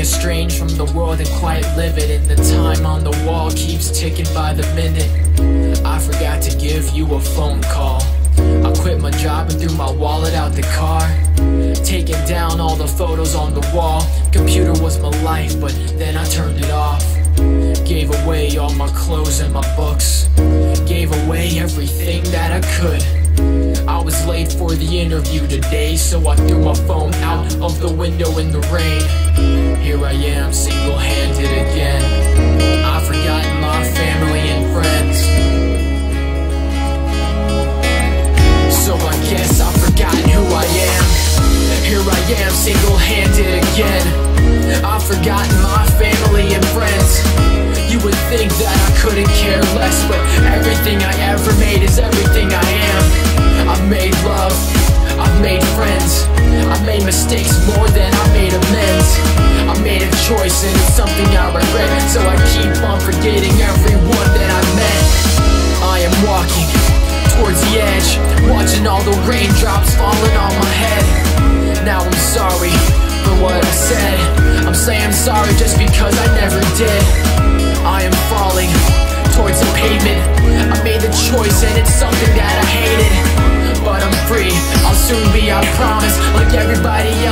estranged from the world and quite livid. And the time on the wall keeps ticking by the minute. I forgot to give you a phone call. I quit my job and threw my wallet out the car. Taking down all the photos on the wall. Computer was my life, but then I turned it off. Gave away all my clothes and my books. Gave away everything that I could late for the interview today. So I threw my phone out of the window in the rain. Here I am, single-handed again. I've forgotten my family and friends. So I guess I've forgotten who I am. Here I am, single-handed again. I've forgotten my family and friends. You would think that I couldn't care less But everything I ever made is everything mistakes more than I made amends. I made a choice and it's something I regret. So I keep on forgetting everyone that I met. I am walking towards the edge Watching all the raindrops falling on my head. Now I'm sorry for what I said. I'm saying sorry just because I never did. I am falling towards the pavement. I made the choice and it's something that I hated. But I'm free I'll soon be, I promise